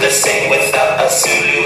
the same without a Zulu.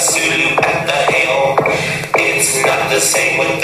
soon the hail. It's not the same when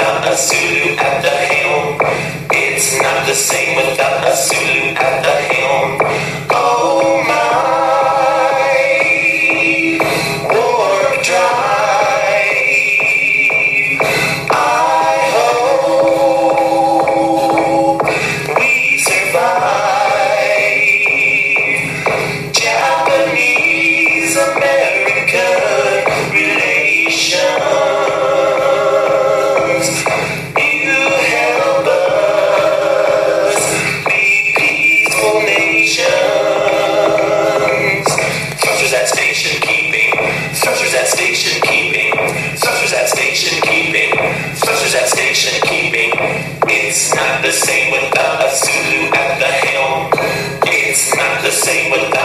same with